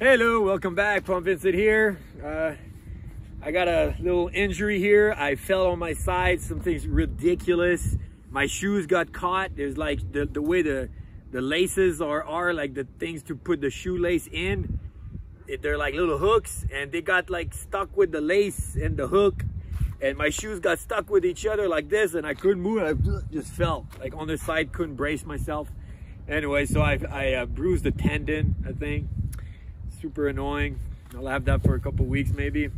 Hello, welcome back. Pom Vincent here. Uh, I got a little injury here. I fell on my side. Something's ridiculous. My shoes got caught. There's like the, the way the, the laces are, are like the things to put the shoelace in. It, they're like little hooks and they got like stuck with the lace and the hook. And my shoes got stuck with each other like this and I couldn't move. I just fell like on the side, couldn't brace myself. Anyway, so I, I uh, bruised a tendon, I think super annoying. I'll have that for a couple weeks maybe.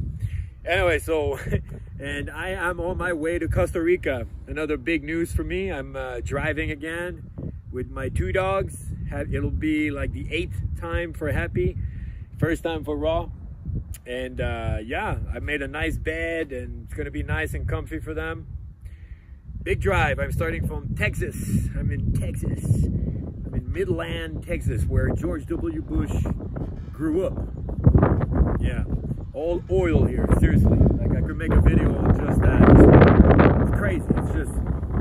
Anyway, so, and I am on my way to Costa Rica. Another big news for me. I'm uh, driving again with my two dogs. It'll be like the eighth time for Happy, first time for Raw. And uh, yeah, I made a nice bed and it's gonna be nice and comfy for them. Big drive, I'm starting from Texas. I'm in Texas. I'm in Midland, Texas, where George W. Bush grew up. Yeah, all oil here, seriously. Like I could make a video on just that. It's, crazy. It's just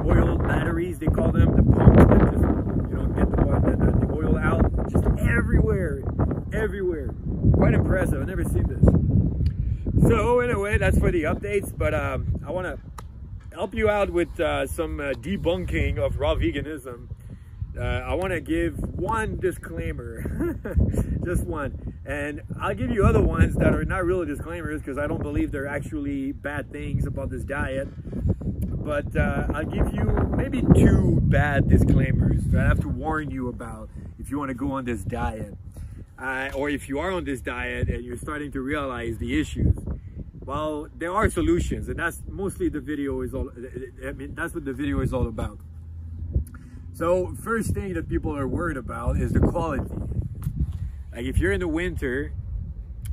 oil batteries, they call them, the pumps that just, you know, get the, the, the oil out. Just everywhere, everywhere. Quite impressive, I've never seen this. So anyway, that's for the updates, but um, I want to help you out with uh, some uh, debunking of raw veganism uh, I want to give one disclaimer, just one. And I'll give you other ones that are not really disclaimers because I don't believe they're actually bad things about this diet. But uh, I'll give you maybe two bad disclaimers that I have to warn you about if you want to go on this diet. Uh, or if you are on this diet and you're starting to realize the issues. Well, there are solutions and that's mostly the video is all, I mean, that's what the video is all about. So first thing that people are worried about is the quality. Like if you're in the winter,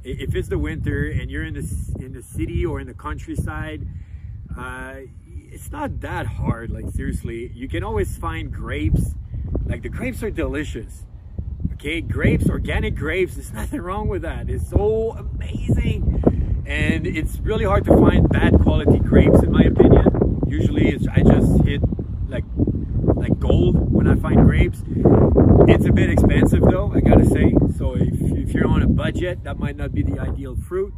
if it's the winter and you're in the in the city or in the countryside, uh, it's not that hard. Like seriously, you can always find grapes. Like the grapes are delicious. Okay, grapes, organic grapes. There's nothing wrong with that. It's so amazing, and it's really hard to find bad quality grapes in my opinion. Usually, I just hit like like gold when I find grapes. It's a bit expensive though, I gotta say. So if, if you're on a budget, that might not be the ideal fruit.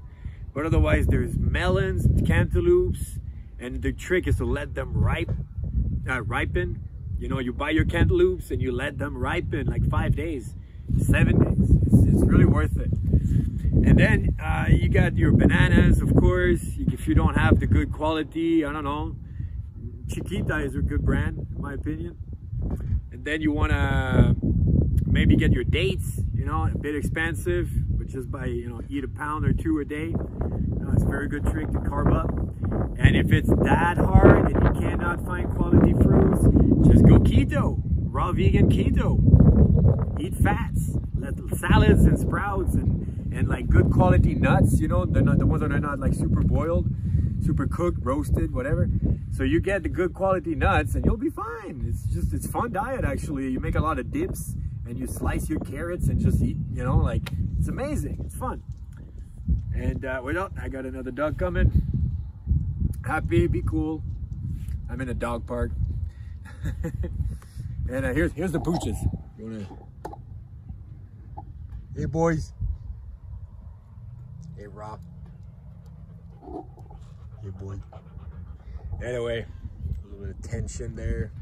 But otherwise there's melons, cantaloupes, and the trick is to let them ripe, uh, ripen. You know, you buy your cantaloupes and you let them ripen like five days, seven days. It's, it's really worth it. And then uh, you got your bananas, of course. If you don't have the good quality, I don't know, Chiquita is a good brand, in my opinion. Then you want to maybe get your dates, you know, a bit expensive, but just by, you know, eat a pound or two a day. You know, it's a very good trick to carb up. And if it's that hard and you cannot find quality fruits, just go keto, raw vegan keto. Eat fats, let salads and sprouts and, and like good quality nuts, you know, they're not the ones that are not like super boiled super cooked, roasted, whatever. So you get the good quality nuts and you'll be fine. It's just, it's fun diet actually. You make a lot of dips and you slice your carrots and just eat, you know, like it's amazing. It's fun. And uh, wait up, I got another dog coming. Happy, be cool. I'm in a dog park. and uh, here's here's the pooches. Wanna... Hey boys. Hey Rob. Hey boy. Anyway, a little bit of tension there.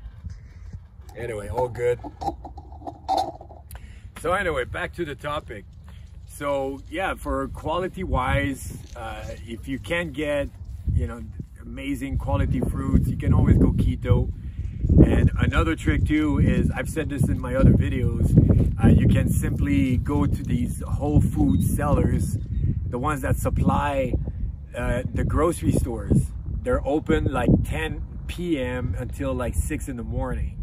Anyway, all good. So anyway, back to the topic. So yeah, for quality wise, uh, if you can't get, you know, amazing quality fruits, you can always go keto. And another trick too is, I've said this in my other videos, uh, you can simply go to these whole food sellers, the ones that supply uh, the grocery stores, they're open like 10 p.m. until like 6 in the morning.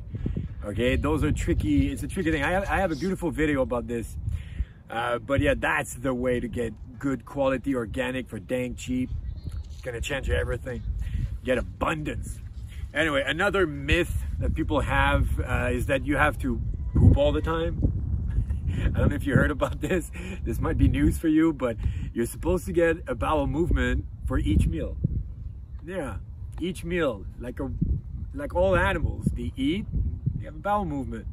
Okay, those are tricky. It's a tricky thing. I have, I have a beautiful video about this. Uh, but yeah, that's the way to get good quality organic for dang cheap. It's gonna change everything. Get abundance. Anyway, another myth that people have uh, is that you have to poop all the time. I don't know if you heard about this. This might be news for you, but you're supposed to get a bowel movement for each meal. Yeah, each meal, like a like all animals, they eat, they have a bowel movement.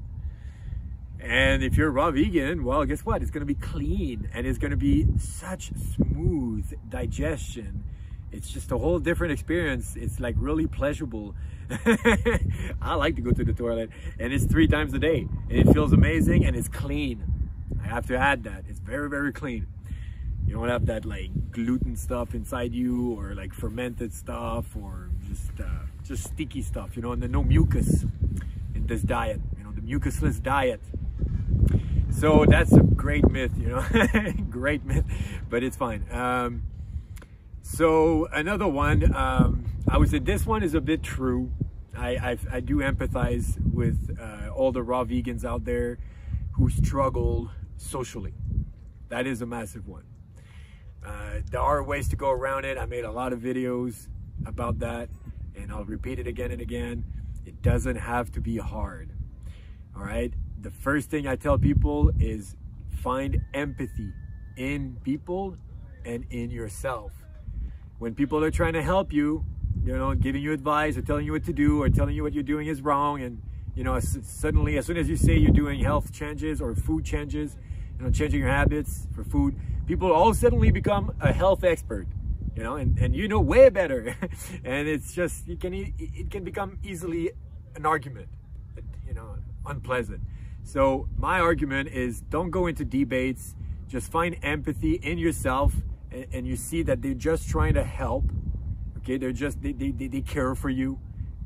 And if you're raw vegan, well, guess what? It's going to be clean and it's going to be such smooth digestion. It's just a whole different experience. It's like really pleasurable. I like to go to the toilet and it's three times a day and it feels amazing and it's clean. I have to add that. It's very, very clean. You don't have that like gluten stuff inside you or like fermented stuff or just uh, just sticky stuff, you know, and then no mucus in this diet, you know, the mucusless diet. So that's a great myth, you know, great myth, but it's fine. Um, so another one, um, I would say this one is a bit true. I, I, I do empathize with uh, all the raw vegans out there who struggle socially. That is a massive one. Uh, there are ways to go around it. I made a lot of videos about that and I'll repeat it again and again. It doesn't have to be hard. All right the first thing I tell people is find empathy in people and in yourself. When people are trying to help you, you know, giving you advice or telling you what to do or telling you what you're doing is wrong and you know, suddenly as soon as you say you're doing health changes or food changes, you know, changing your habits for food, people all suddenly become a health expert, you know, and, and you know way better. and it's just, it can, it can become easily an argument, you know, unpleasant. So my argument is don't go into debates, just find empathy in yourself and, and you see that they're just trying to help. Okay, they're just, they, they, they care for you,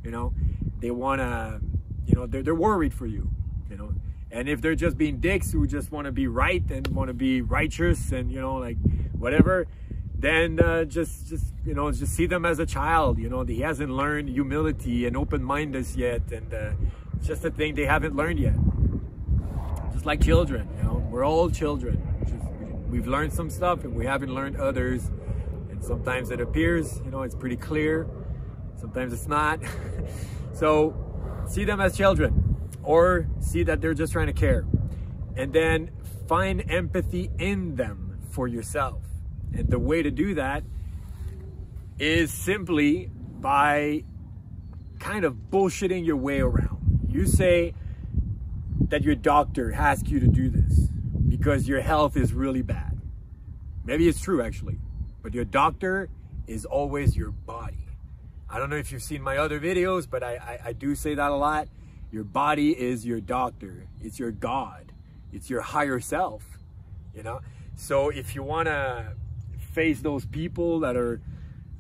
you know, they want to, you know, they're, they're worried for you, you know, and if they're just being dicks who just want to be right and want to be righteous and, you know, like whatever, then uh, just, just, you know, just see them as a child, you know, he hasn't learned humility and open-mindedness yet. And uh, just a thing they haven't learned yet just like children, you know, we're all children. We've learned some stuff and we haven't learned others. And sometimes it appears, you know, it's pretty clear. Sometimes it's not. so see them as children or see that they're just trying to care. And then find empathy in them for yourself. And the way to do that is simply by kind of bullshitting your way around. You say, that your doctor asks you to do this because your health is really bad. Maybe it's true actually, but your doctor is always your body. I don't know if you've seen my other videos, but I, I, I do say that a lot. Your body is your doctor. It's your God. It's your higher self, you know? So if you want to face those people that are,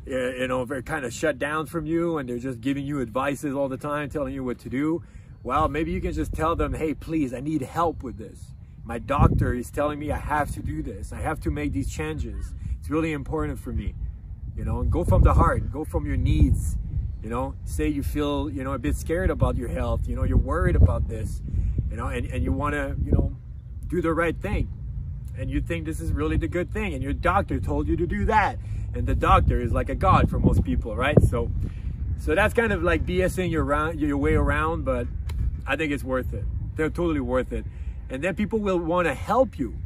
eh, you know, very kind of shut down from you and they're just giving you advices all the time, telling you what to do, well, maybe you can just tell them, hey, please, I need help with this. My doctor is telling me I have to do this. I have to make these changes. It's really important for me. You know, and go from the heart, go from your needs. You know, say you feel, you know, a bit scared about your health. You know, you're worried about this, you know, and, and you want to, you know, do the right thing. And you think this is really the good thing. And your doctor told you to do that. And the doctor is like a God for most people, right? So, so that's kind of like BSing your, round, your way around, but I think it's worth it. They're totally worth it. And then people will want to help you.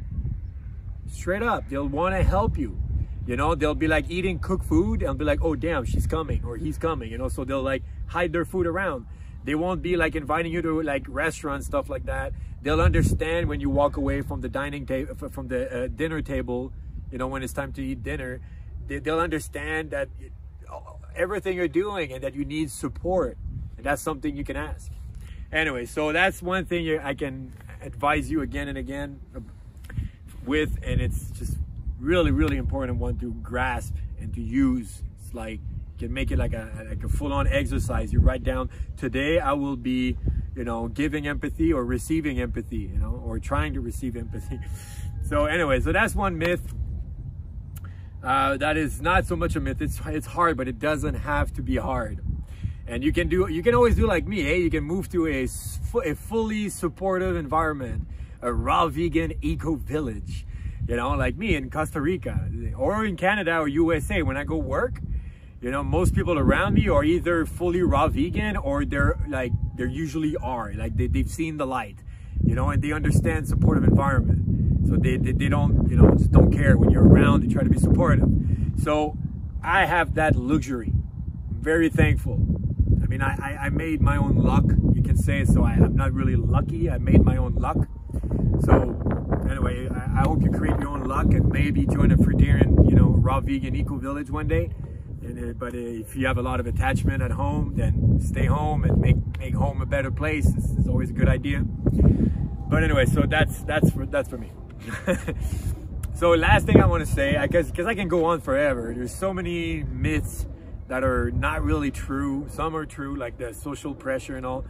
Straight up, they'll want to help you. You know, they'll be like eating cooked food and be like, oh, damn, she's coming or he's coming, you know, so they'll like hide their food around. They won't be like inviting you to like restaurants, stuff like that. They'll understand when you walk away from the dining table, from the uh, dinner table, you know, when it's time to eat dinner. They, they'll understand that everything you're doing and that you need support. And that's something you can ask anyway so that's one thing i can advise you again and again with and it's just really really important one to grasp and to use it's like you can make it like a like a full-on exercise. You write down today i will be you know giving empathy or receiving empathy you know or trying to receive empathy. So anyway so that's one myth. Uh, that is not so much a myth. It's it's hard but it doesn't have to be hard and you can do you can always do like me hey you can move to a, a fully supportive environment a raw vegan eco village you know like me in costa rica or in canada or usa when i go work you know most people around me are either fully raw vegan or they're like they usually are like they, they've seen the light you know and they understand supportive environment. So they, they, they don't you know just don't care when you're around they try to be supportive. So i have that luxury. Very thankful mean, I, I, made my own luck, you can say. So I, am not really lucky. I made my own luck. So anyway, I, I, hope you create your own luck and maybe join a Fruitarian, you know, raw vegan eco village one day. And, uh, but uh, if you have a lot of attachment at home, then stay home and make make home a better place. This is always a good idea. But anyway, so that's that's for that's for me. so last thing I want to say, I guess because I can go on forever. There's so many myths that are not really true. Some are true, like the social pressure and all.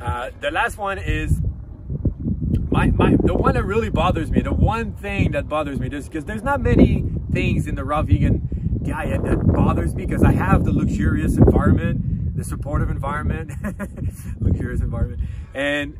Uh, the last one is my, my the one that really bothers me, the one thing that bothers me, is because there's not many things in the raw vegan diet that bothers me because I have the luxurious environment, the supportive environment, luxurious environment, and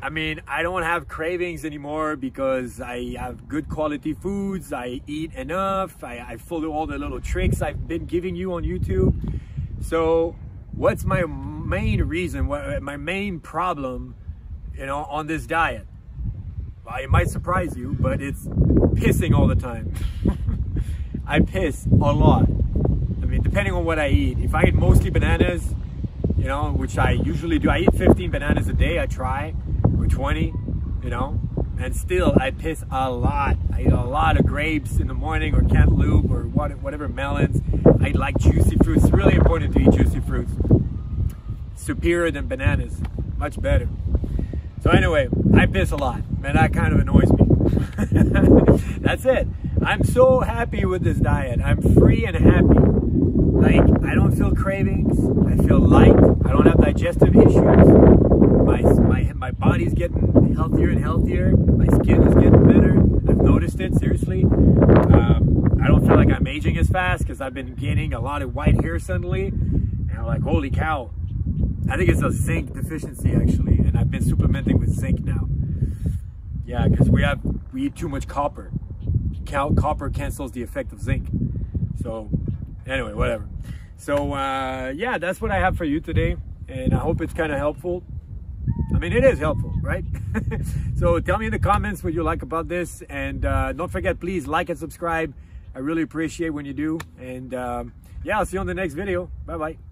I mean, I don't have cravings anymore because I have good quality foods. I eat enough. I, I follow all the little tricks I've been giving you on YouTube. So what's my main reason, what, my main problem, you know, on this diet? Well, it might surprise you, but it's pissing all the time. I piss a lot. I mean, depending on what I eat. If I eat mostly bananas, you know, which I usually do, I eat 15 bananas a day, I try, 20, you know, and still I piss a lot. I eat a lot of grapes in the morning or cantaloupe or whatever melons. I like juicy fruits. It's really important to eat juicy fruits. Superior than bananas, much better. So anyway, I piss a lot, and that kind of annoys me. That's it. I'm so happy with this diet. I'm free and happy. Like, I don't feel cravings. I feel light. I don't have digestive issues. Body's getting healthier and healthier. My skin is getting better. I've noticed it, seriously. Um, I don't feel like I'm aging as fast because I've been gaining a lot of white hair suddenly. And I'm like, holy cow. I think it's a zinc deficiency, actually. And I've been supplementing with zinc now. Yeah, because we have, we eat too much copper. Copper cancels the effect of zinc. So anyway, whatever. So uh, yeah, that's what I have for you today. And I hope it's kind of helpful. I mean, it is helpful, right? so tell me in the comments what you like about this. And uh, don't forget, please like and subscribe. I really appreciate when you do. And um, yeah, I'll see you on the next video. Bye-bye.